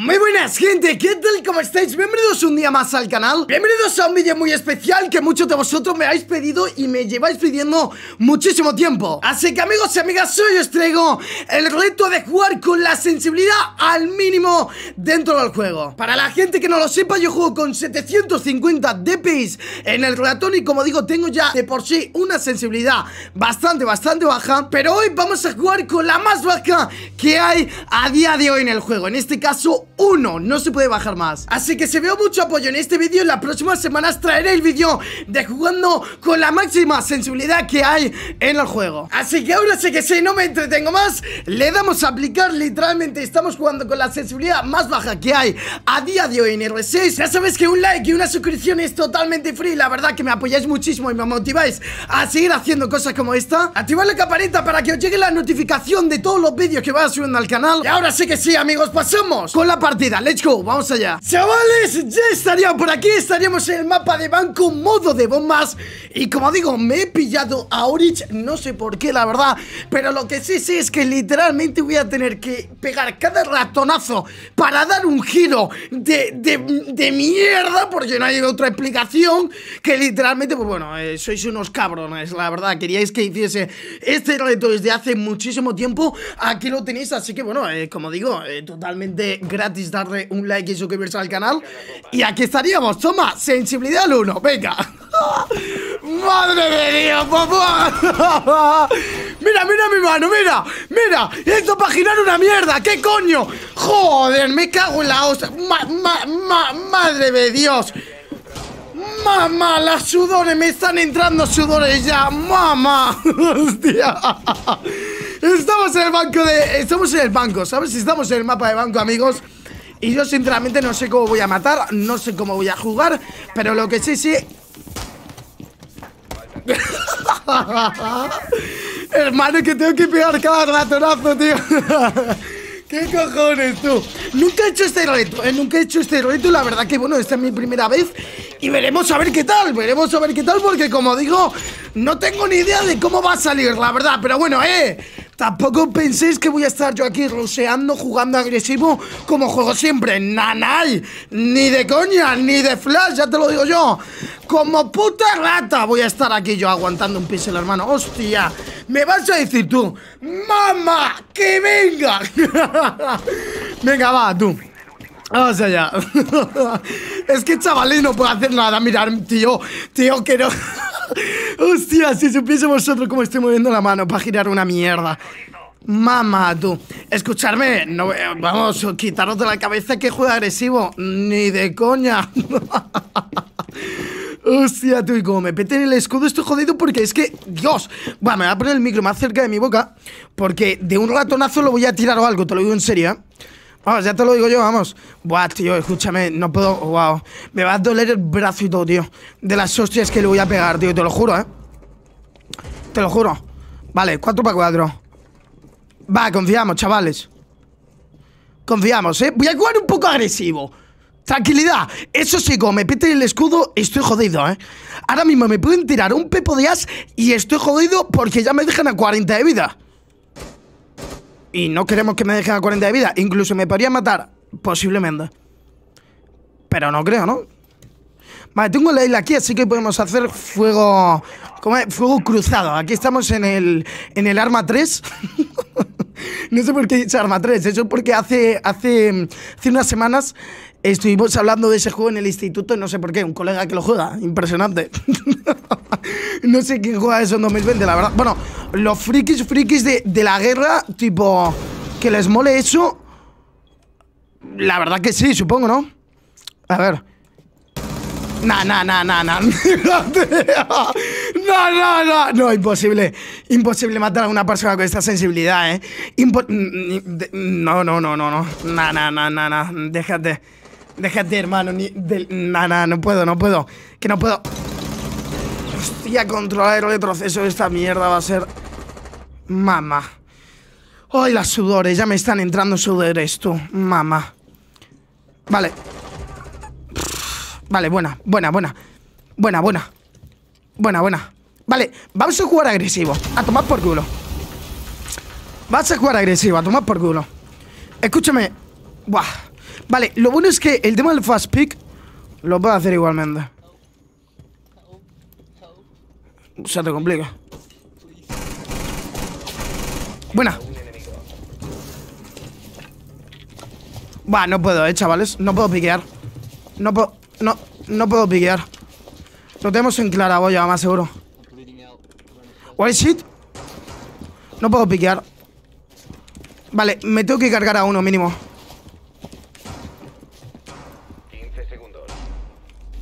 Muy buenas gente, ¿qué tal? ¿Cómo estáis? Bienvenidos un día más al canal. Bienvenidos a un vídeo muy especial que muchos de vosotros me habéis pedido y me lleváis pidiendo muchísimo tiempo. Así que amigos y amigas, hoy os traigo el reto de jugar con la sensibilidad al mínimo dentro del juego. Para la gente que no lo sepa, yo juego con 750 DPI en el ratón y como digo, tengo ya de por sí una sensibilidad bastante, bastante baja. Pero hoy vamos a jugar con la más baja que hay a día de hoy en el juego. En este caso uno, no se puede bajar más. Así que si veo mucho apoyo en este vídeo, las próximas semanas traeré el vídeo de jugando con la máxima sensibilidad que hay en el juego. Así que ahora sí que si no me entretengo más, le damos a aplicar literalmente Estamos jugando con la sensibilidad más baja que hay a día de hoy en R6 Ya sabes que un like y una suscripción es totalmente free. La verdad que me apoyáis muchísimo y me motiváis a seguir haciendo cosas como esta. Activad la campanita para que os llegue la notificación de todos los vídeos que vaya subiendo al canal. Y ahora sí que sí amigos, pasamos con la partida, let's go, vamos allá. Chavales, ya estaría por aquí, estaríamos en el mapa de banco, modo de bombas. Y como digo, me he pillado a Orich, no sé por qué la verdad Pero lo que sí sé es que literalmente voy a tener que pegar cada ratonazo Para dar un giro de, de, de mierda Porque no hay otra explicación Que literalmente, pues bueno, eh, sois unos cabrones, la verdad Queríais que hiciese este reto desde hace muchísimo tiempo Aquí lo tenéis, así que bueno, eh, como digo, eh, totalmente gratis darle un like y suscribirse al canal. Y aquí estaríamos, toma, sensibilidad al 1, venga. ¡Madre de Dios! ¡Mira, mira mi mano, mira! ¡Mira! ¡Esto para girar una mierda! ¿Qué coño? ¡Joder, me cago en la ma, ¡Madre de Dios! ¡Mamá! ¡Las sudores! ¡Me están entrando sudores ya! ¡Mamá! ¡Hostia! Estamos en el banco de... Estamos en el banco, ¿sabes? Estamos en el mapa de banco, amigos Y yo sinceramente no sé cómo voy a matar No sé cómo voy a jugar Pero lo que sí, sí. Hermano, que tengo que pegar cada ratonazo, tío ¿Qué cojones, tú? Nunca he hecho este reto, ¿eh? Nunca he hecho este reto La verdad que, bueno, esta es mi primera vez Y veremos a ver qué tal Veremos a ver qué tal Porque, como digo, no tengo ni idea de cómo va a salir, la verdad Pero bueno, eh Tampoco penséis que voy a estar yo aquí ruseando, jugando agresivo como juego siempre. Nanay, ni de coña, ni de flash, ya te lo digo yo. Como puta rata voy a estar aquí yo aguantando un pincel, hermano. Hostia, me vas a decir tú, mamá, que venga. venga, va, tú. Vamos allá. es que chavalín no puede hacer nada. Mirar, tío, tío, que no. Hostia, si supiese vosotros cómo estoy moviendo la mano para girar una mierda. Mamá, tú. Escucharme, no, vamos, quitaros de la cabeza que juega agresivo. Ni de coña. Hostia, tú, y como me peten el escudo estoy jodido porque es que, Dios, bueno, me voy a poner el micro más cerca de mi boca porque de un ratonazo lo voy a tirar o algo, te lo digo en serio, ¿eh? Vamos, ya te lo digo yo, vamos. Buah, tío, escúchame, no puedo. Wow. Me va a doler el brazo y todo, tío. De las hostias que le voy a pegar, tío, te lo juro, ¿eh? Te lo juro. Vale, 4 para 4. Va, confiamos, chavales. Confiamos, ¿eh? Voy a jugar un poco agresivo. Tranquilidad. Eso sí, como me pete el escudo, estoy jodido, ¿eh? Ahora mismo me pueden tirar un pepo de as y estoy jodido porque ya me dejan a 40 de vida. Y no queremos que me dejen a 40 de vida. Incluso me podría matar, posiblemente. Pero no creo, ¿no? Vale, tengo la isla aquí, así que podemos hacer fuego... ¿Cómo es? Fuego cruzado. Aquí estamos en el, en el arma 3. no sé por qué he dicho arma 3. Eso es porque hace, hace, hace unas semanas estuvimos hablando de ese juego en el instituto. No sé por qué. Un colega que lo juega. Impresionante. no sé quién juega eso en 2020, la verdad. Bueno, los frikis, frikis de, de la guerra, tipo... Que les mole eso... La verdad que sí, supongo, ¿no? A ver... No, no, no, no, no. No, no, no. No, imposible. Imposible matar a una persona con esta sensibilidad, ¿eh? Impo no, no, no, no, no. No, no, no, no, no. Déjate. Déjate, hermano. Ni No, no, puedo, no puedo. Que no puedo. Hostia, controlar el retroceso de esta mierda va a ser... Mamá. Ay, las sudores. Ya me están entrando sudores, tú. Mamá. Vale. Vale, buena, buena, buena Buena, buena Buena, buena Vale, vamos a jugar agresivo A tomar por culo Vamos a jugar agresivo, a tomar por culo Escúchame Buah Vale, lo bueno es que el tema del fast pick lo puedo hacer igualmente. Se te complica. Buena. Va, no puedo, eh, chavales. No puedo piquear. No puedo. No, no puedo piquear. Lo tenemos en claraboya, más seguro. What is it? No puedo piquear. Vale, me tengo que cargar a uno mínimo. 15 segundos.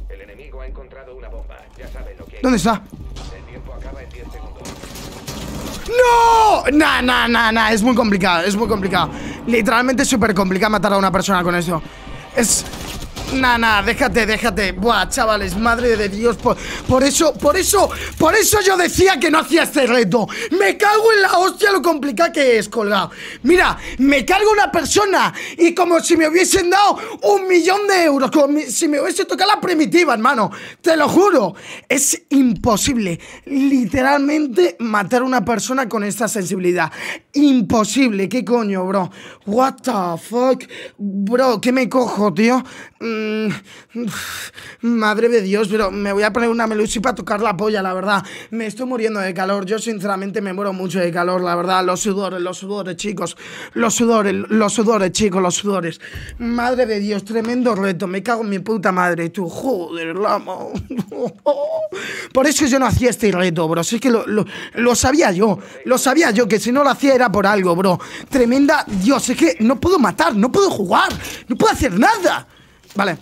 El enemigo ha encontrado una bomba. Ya sabe lo que hay. ¿Dónde está? El tiempo acaba en 10 segundos. ¡No! Nah, nah, nah, nah. Es muy complicado, es muy complicado. Literalmente es súper complicado matar a una persona con eso. Es... Nah, nah, déjate, déjate. Buah, chavales, madre de Dios. Por, por eso, por eso, por eso yo decía que no hacía este reto. Me cago en la hostia lo complicado que es, colgado. Mira, me cargo una persona y como si me hubiesen dado un millón de euros. Como si me hubiese tocado la primitiva, hermano. Te lo juro. Es imposible, literalmente, matar a una persona con esta sensibilidad. Imposible. ¿Qué coño, bro? What the fuck? Bro, ¿qué me cojo, tío? Mm, madre de Dios, pero me voy a poner una melusi para tocar la polla, la verdad. Me estoy muriendo de calor. Yo, sinceramente, me muero mucho de calor, la verdad. Los sudores, los sudores, chicos. Los sudores, los sudores, chicos, los sudores. Madre de Dios, tremendo reto. Me cago en mi puta madre, tú. Joder, lamo. Por eso yo no hacía este reto, bro. Si es que lo, lo- lo sabía yo. Lo sabía yo, que si no lo hacía era por algo, bro. Tremenda. Dios, es que no puedo matar, no puedo jugar, no puedo hacer nada. Vale.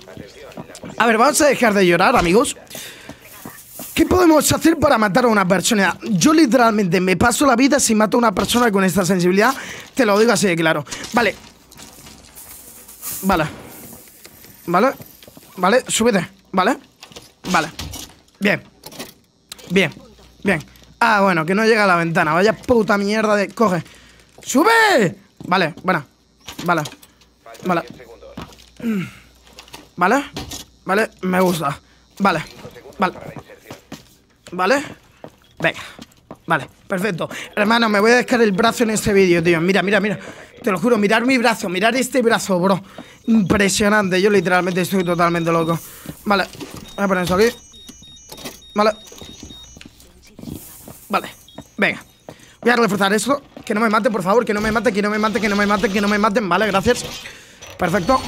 A ver, vamos a dejar de llorar, amigos. ¿Qué podemos hacer para matar a una persona? Yo literalmente me paso la vida si mato a una persona con esta sensibilidad. Te lo digo así de claro. Vale. Vale. Vale. Vale, súbete. Vale. Vale. Bien. Bien. Bien. Ah, bueno, que no llega a la ventana. Vaya puta mierda de... Coge. ¡Sube! Vale, bueno. Vale. Vale. 10 segundos. Vale. Vale, me gusta. Vale. Vale. Vale. Venga. Vale, perfecto. Hermano, me voy a descargar el brazo en este vídeo, tío. Mira, mira, mira. Te lo juro, mirar mi brazo, mirar este brazo, bro. Impresionante. Yo literalmente estoy totalmente loco. Vale. Voy a poner eso aquí. Vale. Vale. Venga. Voy a reforzar esto. Que no me maten, por favor. Que no me maten, que no me maten, que no me maten, que no me maten. Vale, gracias. Perfecto.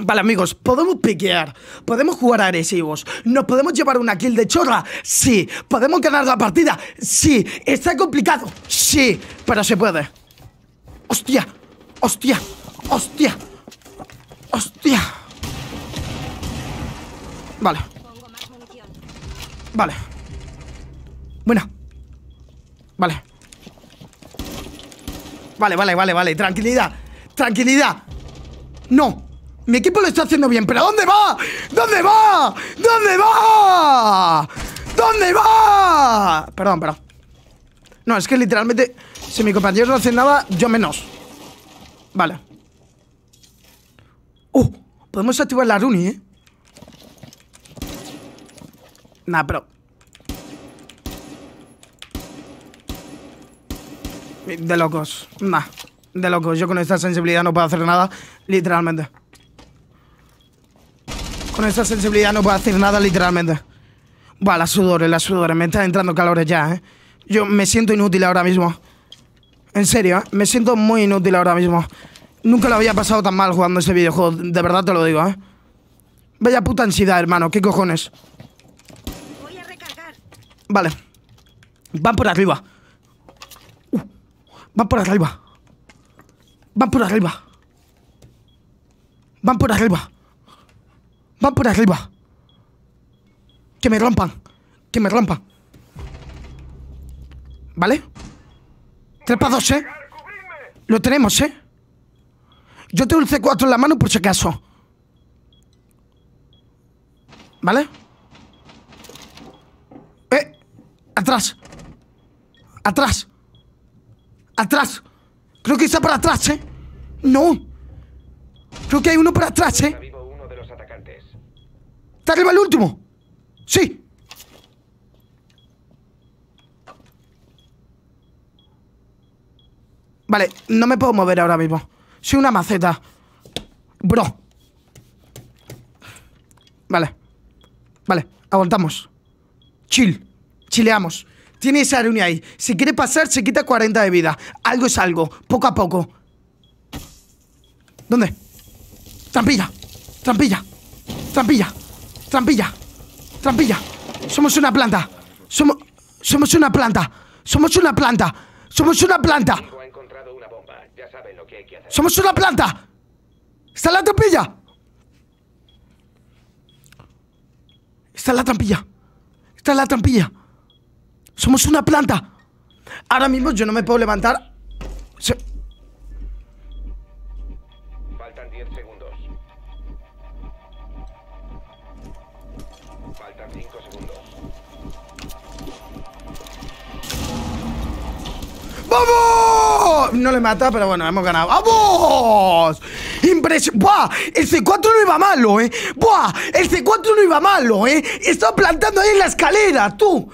Vale, amigos, podemos piquear, podemos jugar agresivos, nos podemos llevar una kill de chorra, sí, podemos ganar la partida, sí, está complicado, sí, pero se puede. Hostia, hostia, hostia, hostia. Vale, vale. Buena. Vale. Vale, vale, vale, vale, tranquilidad, tranquilidad. No, mi equipo lo está haciendo bien, pero ¿dónde va? ¿Dónde va? ¿Dónde va? ¿Dónde va? Perdón, perdón. No, es que literalmente, si mi compañero no hace nada, yo menos. Vale. Uh, podemos activar la Runi, ¿eh? Nah, pero... De locos. Nah, de locos. Yo con esta sensibilidad no puedo hacer nada, literalmente. Con esta sensibilidad no puedo hacer nada, literalmente. Buah, las sudores, las sudores. Me están entrando calores ya, ¿eh? Yo me siento inútil ahora mismo. En serio, ¿eh? Me siento muy inútil ahora mismo. Nunca lo había pasado tan mal jugando ese videojuego. De verdad te lo digo, ¿eh? Vaya puta ansiedad, hermano. ¿Qué cojones? Voy a recargar. Vale. Van por arriba. Uh, van por arriba. Van por arriba. Van por arriba. Van por arriba. Que me rompan. Que me rompan. ¿Vale? Tres para dos, ¿eh? Lo tenemos, ¿eh? Yo tengo el C4 en la mano por si acaso. ¿Vale? ¡Eh! ¡Atrás! ¡Atrás! ¡Atrás! Creo que está para atrás, ¿eh? ¡No! Creo que hay uno para atrás, ¿eh? vivo uno de los atacantes. ¿Está arriba el último? ¡Sí! Vale, no me puedo mover ahora mismo. Soy una maceta. Bro. Vale. Vale, aguantamos. Chill. Chileamos. Tiene esa reunión ahí. Si quiere pasar, se quita 40 de vida. Algo es algo. Poco a poco. ¿Dónde? Trampilla. Trampilla. Trampilla. Trampilla. Trampilla. Somos una planta. Somos. Somos una planta. Somos una planta. Somos una planta. Somos una planta. Está en la trampilla. Está en la trampilla. Está en la trampilla. Somos una planta. Ahora mismo yo no me puedo levantar. Se- No le mata, pero bueno, hemos ganado. ¡Vamos! Impresionante. ¡Buah! El C4 no iba malo, ¿eh? ¡Buah! El C4 no iba malo, ¿eh? Estaba plantando ahí en la escalera, tú.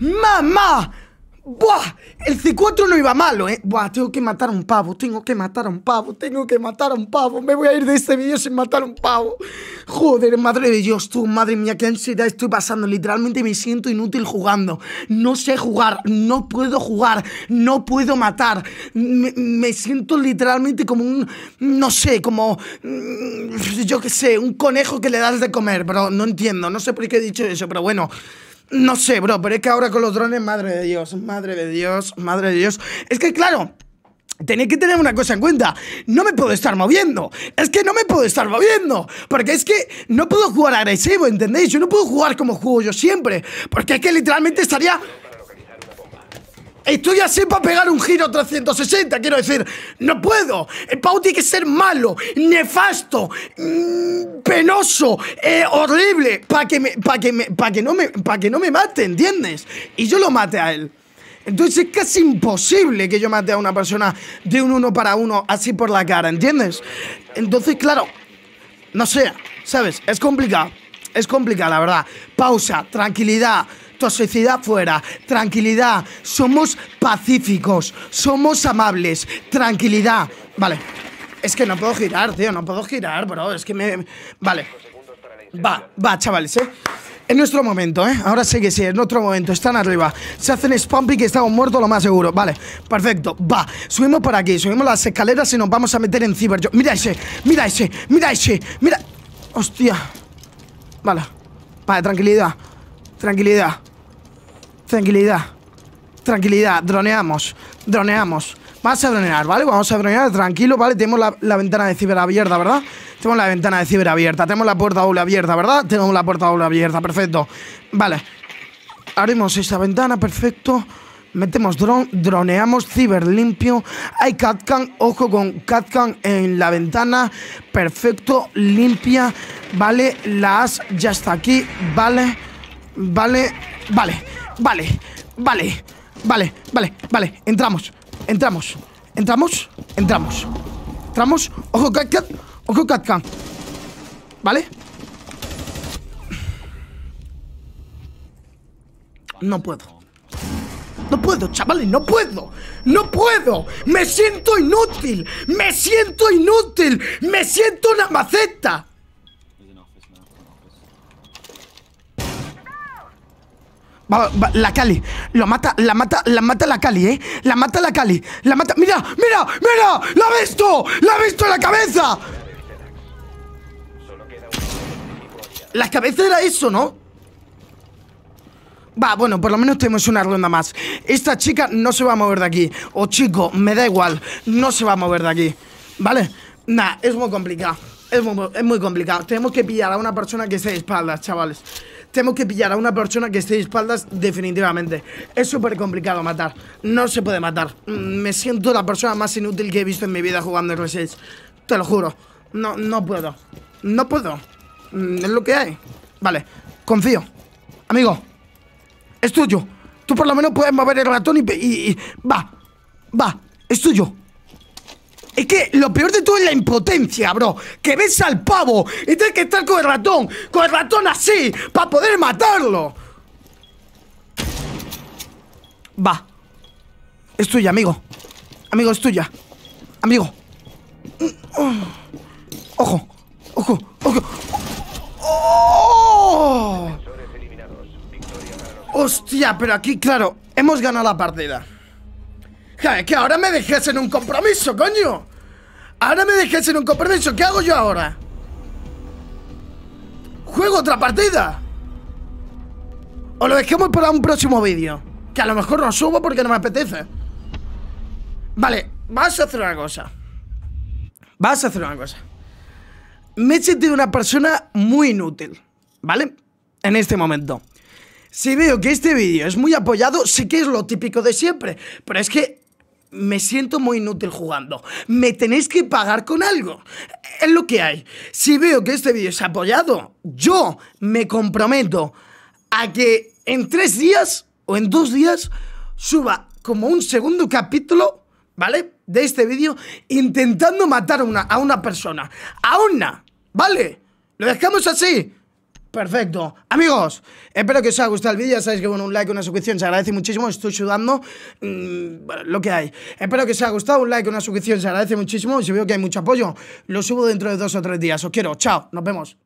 ¡Mamá! ¡Buah! El C4 no iba malo, ¿eh? Buah, tengo que matar a un pavo, tengo que matar a un pavo, tengo que matar a un pavo. Me voy a ir de este vídeo sin matar a un pavo. Joder, madre de Dios, tú, madre mía, qué ansiedad estoy pasando. Literalmente me siento inútil jugando. No sé jugar, no puedo jugar, no puedo matar. Me, me siento literalmente como un, no sé, como, mm, yo qué sé, un conejo que le das de comer, pero no entiendo, no sé por qué he dicho eso, pero bueno. No sé, bro, pero es que ahora con los drones, madre de Dios, madre de Dios, madre de Dios. Es que, claro, Tenéis que tener una cosa en cuenta. No me puedo estar moviendo. Es que no me puedo estar moviendo. Porque es que no puedo jugar agresivo, ¿entendéis? Yo no puedo jugar como juego yo siempre. Porque es que literalmente estaría... Estoy así para pegar un giro 360, quiero decir, no puedo. El pavo tiene que ser malo, nefasto, mm, penoso, eh, horrible, para que, que, que, no me, pa que no me mate, ¿entiendes? Y yo lo mate a él. Entonces es casi imposible que yo mate a una persona de un uno para uno así por la cara, ¿entiendes? Entonces, claro, no sé, ¿sabes? Es complicado. Es complicado, la verdad. Pausa, tranquilidad, toxicidad fuera, tranquilidad. Somos pacíficos, somos amables, tranquilidad. Vale. Es que no puedo girar, tío, no puedo girar, bro. Es que me. Vale. Va, va, chavales, ¿eh? Es nuestro momento, ¿eh? Ahora sí que sí, es nuestro momento. Están arriba. Se hacen spam y que estamos muertos lo más seguro. Vale, perfecto. Va, subimos por aquí, subimos las escaleras y nos vamos a meter en ciber. Yo- Mira ese, mira ese, mira ese, mira. Hostia. Vale. Vale, tranquilidad. Tranquilidad. Tranquilidad. Tranquilidad. Droneamos. Droneamos. Vamos a dronear, ¿vale? Vamos a dronear tranquilo, ¿vale? Tenemos la, la ventana de ciber abierta, ¿verdad? Tenemos la ventana de ciber abierta. Tenemos la puerta doble abierta, ¿verdad? Tenemos la puerta doble abierta, perfecto. Vale. Abrimos esta ventana, perfecto. Metemos drone, droneamos, ciber limpio. Hay catcan, ojo con catcan en la ventana. Perfecto, limpia. Vale, la ya está aquí. Vale, vale, vale, vale, vale, vale, vale, vale. Entramos, entramos, entramos, entramos. Entramos, ojo catcan, ojo catcan. ¿Vale? No puedo. No puedo, chavales, no puedo. No puedo. Me siento inútil. Me siento inútil. Me siento una maceta. Va, va, la Cali, lo mata, la mata, la mata la Cali, ¿eh? La mata la Cali, la mata. ¡Mira, mira, mira! ¡La ha visto! ¡La ha visto en la cabeza! La cabeza era eso, ¿no? Va, bueno, por lo menos tenemos una ronda más. Esta chica no se va a mover de aquí. O chico, me da igual, no se va a mover de aquí. ¿Vale? Nah, es muy complicado. Es muy, es muy complicado. Tenemos que pillar a una persona que esté de espaldas, chavales. Tenemos que pillar a una persona que esté de espaldas definitivamente. Es súper complicado matar. No se puede matar. Mm, Me siento la persona más inútil que he visto en mi vida jugando R6. Te lo juro. No, no puedo. No puedo. Mm, Es lo que hay. Vale, confío. Amigo, es tuyo. Tú por lo menos puedes mover el ratón y- va, va, es tuyo. Es que lo peor de todo es la impotencia, bro. Que ves al pavo y tienes que estar con el ratón, con el ratón así, para poder matarlo. Va. Es tuya, amigo. Amigo, es tuya. Amigo. Ojo, ojo, ojo. ¡Oh! Hostia, pero aquí, claro, hemos ganado la partida. Es que ahora me dejes en un compromiso, coño. Ahora me dejes en un compromiso. ¿Qué hago yo ahora? ¿Juego otra partida? O lo dejemos para un próximo vídeo. Que a lo mejor no subo porque no me apetece. Vale, vas a hacer una cosa. Vas a hacer una cosa. Me he sentido una persona muy inútil, ¿vale? En este momento. Si veo que este vídeo es muy apoyado, sé que es lo típico de siempre, pero es que me siento muy inútil jugando. Me tenéis que pagar con algo. Es lo que hay. Si veo que este vídeo es apoyado, yo me comprometo a que en tres días o en dos días suba como un segundo capítulo, ¿vale? De este vídeo intentando matar una, a una persona. A una, ¿vale? ¿Lo dejamos así? Perfecto. Amigos, espero que os haya gustado el vídeo. Ya sabéis que bueno, un like, una suscripción se agradece muchísimo. Estoy sudando. mm, lo que hay. Espero que os haya gustado. Un like, una suscripción se agradece muchísimo. Y si veo que hay mucho apoyo, lo subo dentro de dos o tres días. Os quiero. Chao. Nos vemos.